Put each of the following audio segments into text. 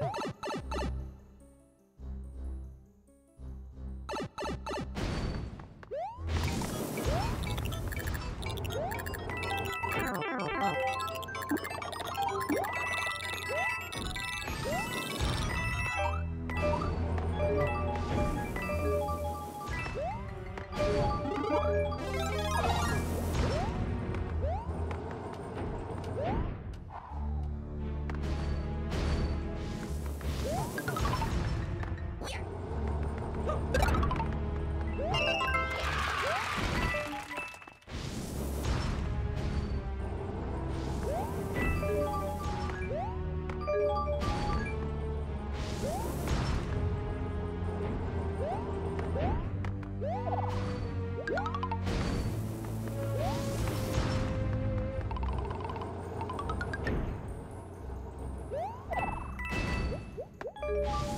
Woo! What?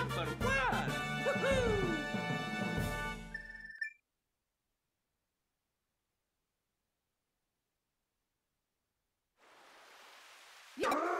Number one! Woohoo! Yeah.